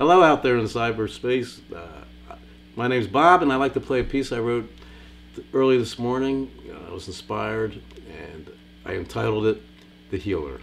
Hello out there in cyberspace. Uh, my name's Bob, and I like to play a piece I wrote early this morning. Uh, I was inspired, and I entitled it "The Healer."